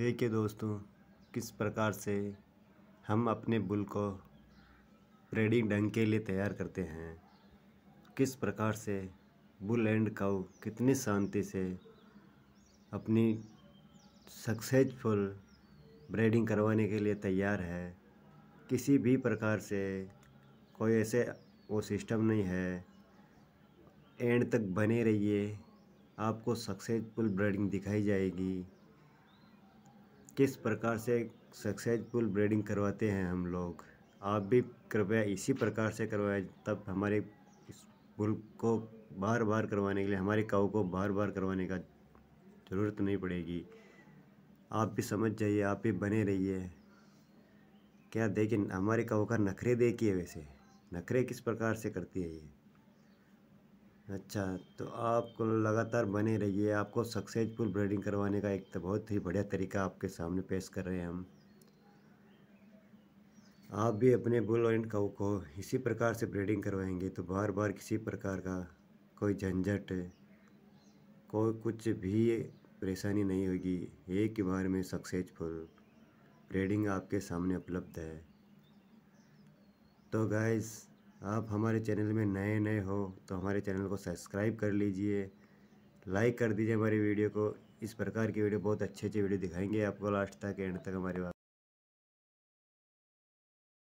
देखिए दोस्तों, किस प्रकार से हम अपने बुल को ब्रीडिंग ढंग के लिए तैयार करते हैं। किस प्रकार से बुल एंड काउ कितनी शांति से अपनी सक्सेसफुल ब्रेडिंग करवाने के लिए तैयार है। किसी भी प्रकार से कोई ऐसे वो सिस्टम नहीं है। एंड तक बने रहिए, आपको सक्सेसफुल ब्रीडिंग दिखाई जाएगी। किस प्रकार से सक्सेसफुल ब्रीडिंग करवाते हैं हम लोग? आप भी कृपया इसी प्रकार से करवाएँ, तब हमारे इस बुल को बार बार करवाने के लिए, हमारे काऊ को बार बार करवाने का ज़रूरत नहीं पड़ेगी। आप भी समझ जाइए, आप भी बने रहिए। क्या देखिए हमारे काऊ का नखरे देखिए वैसे। नखरे किस प्रकार से करती है ये? अच्छा तो आप लगातार बने रहिए। आपको सक्सेसफुल ब्रीडिंग करवाने का एक तो बहुत ही बढ़िया तरीका आपके सामने पेश कर रहे हैं हम। आप भी अपने बुल एंड काऊ को इसी प्रकार से ब्रीडिंग करवाएँगे तो बार बार किसी प्रकार का कोई झंझट, कोई कुछ भी परेशानी नहीं होगी। एक ही बार में सक्सेसफुल ब्रीडिंग आपके सामने उपलब्ध है। तो गाइस आप हमारे चैनल में नए नए हो तो हमारे चैनल को सब्सक्राइब कर लीजिए, लाइक कर दीजिए हमारी वीडियो को। इस प्रकार की वीडियो, बहुत अच्छे अच्छे वीडियो दिखाएँगे आपको लास्ट तक, एंड तक हमारे